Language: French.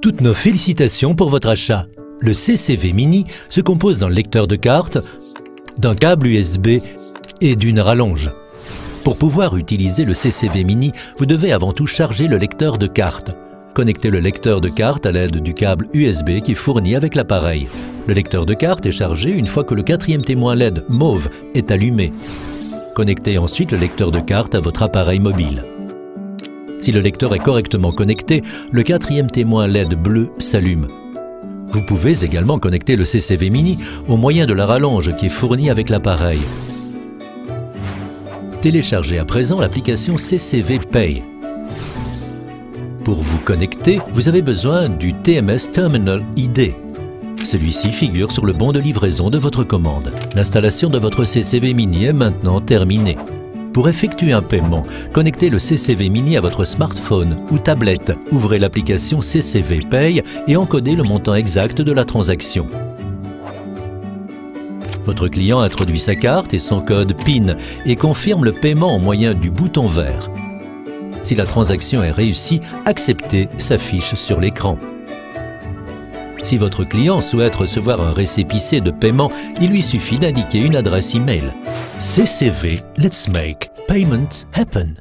Toutes nos félicitations pour votre achat. Le CCV Mini se compose d'un lecteur de carte, d'un câble USB et d'une rallonge. Pour pouvoir utiliser le CCV Mini, vous devez avant tout charger le lecteur de carte. Connectez le lecteur de carte à l'aide du câble USB qui est fourni avec l'appareil. Le lecteur de carte est chargé une fois que le quatrième témoin LED mauve est allumé. Connectez ensuite le lecteur de carte à votre appareil mobile. Si le lecteur est correctement connecté, le quatrième témoin LED bleu s'allume. Vous pouvez également connecter le CCV Mini au moyen de la rallonge qui est fournie avec l'appareil. Téléchargez à présent l'application CCV Pay. Pour vous connecter, vous avez besoin du TMS Terminal ID. Celui-ci figure sur le bon de livraison de votre commande. L'installation de votre CCV Mini est maintenant terminée. Pour effectuer un paiement, connectez le CCV Mini à votre smartphone ou tablette, ouvrez l'application CCV Pay et encodez le montant exact de la transaction. Votre client introduit sa carte et son code PIN et confirme le paiement au moyen du bouton vert. Si la transaction est réussie, Accepter s'affiche sur l'écran. Si votre client souhaite recevoir un récépissé de paiement, il lui suffit d'indiquer une adresse email. CCV Let's Make Payment Happen.